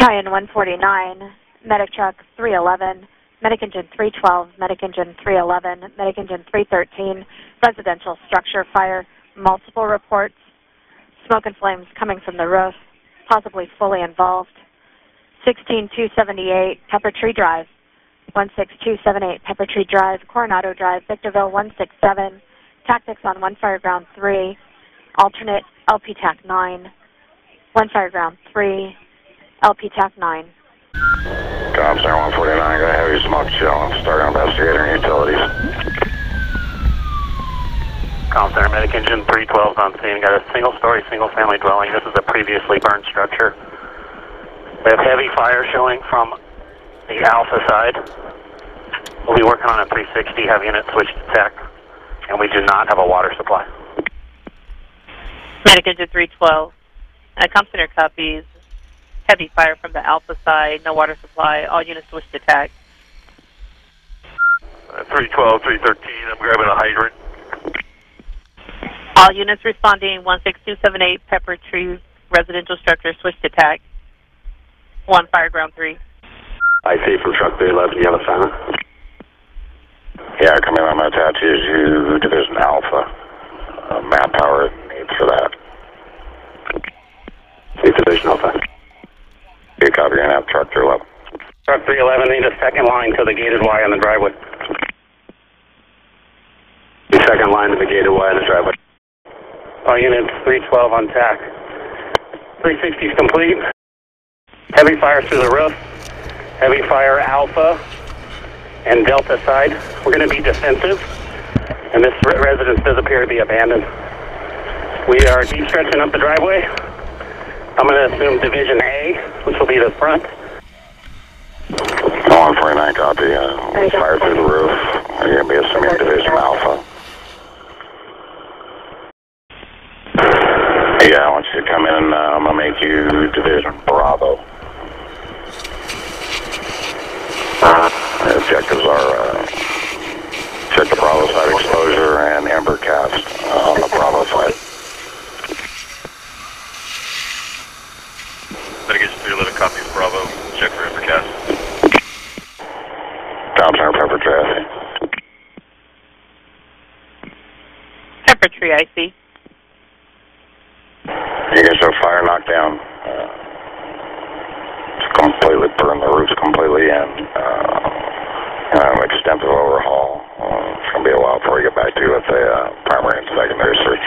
Ryan 149, Medic Truck 311, Medic Engine 312, Medic Engine 311, Medic Engine 313, residential structure fire, multiple reports, smoke and flames coming from the roof, possibly fully involved. 16278 Pepper Tree Drive, 16278 Pepper Tree Drive, Coronado Drive, Victorville 167, tactics on 1 Fireground 3, alternate LP TAC 9, 1 Fireground 3, LP TAC 9. Com Center 149, got a heavy smoke chill. Starting investigator and utilities. Com Center Medic Engine 312 on scene. Got a single story, single family dwelling. This is a previously burned structure. We have heavy fire showing from the alpha side. We'll be working on a 360, have unit switched to TAC, and we do not have a water supply. Medic Engine 312. Uh, Com Center copies. Heavy fire from the alpha side, no water supply. All units switch to TAC. Uh, 312, 313, I'm grabbing a hydrant. All units responding 16278 Pepper Tree residential structure switch to TAC. 1 Fire Ground 3. I see from truck 311, you have a silent? Yeah, come in. I'm going attach you to Division Alpha. Uh, map power needs for that. See Division Alpha. You copy, you're going to have truck 311. Truck 311 need a second line to the gated Y on the driveway. The second line to the gated Y in the driveway. All units 312 on TAC. 360 is complete. Heavy fire through the roof. Heavy fire alpha and delta side. We're going to be defensive, and this residence does appear to be abandoned. We are deep stretching up the driveway. I'm going to assume Division A, which will be the front. 149, copy. Uh, fire through the roof. You're going to be assuming Division Alpha. Yeah, I want you to come in. Uh, I'm going to make you Division Bravo. The objectives are uh, check the Bravo side exposure and ember cast uh, on the Bravo side. Medic Engine 311, copy of Bravo. Check for ember cast. Tom Secretary, I see. You guys have fire knockdown. Uh, it's completely burned. The roof's completely in. Uh, uh um, extensive overhaul. Uh, it's going to be a while before we get back to with the uh, primary and secondary search.